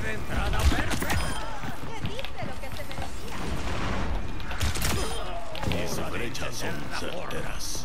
de entrada ¿Qué dice lo son certeras.